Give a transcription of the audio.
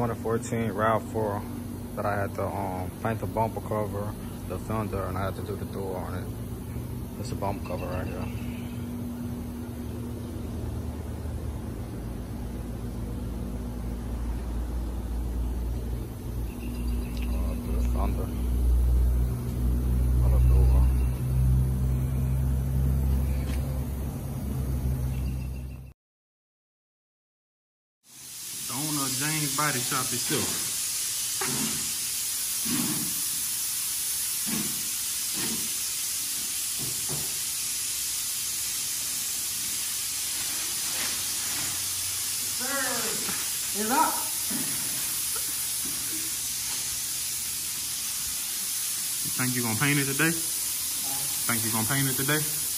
This is a 2014 RAV4 that I had to um, paint the bumper cover, the fender, and I had to do the door on it. It's a bumper cover right here. Fender. On the door. The owner of James Body Shop itself. Sir, it's up. You think you're gonna paint it today? Think you're gonna paint it today?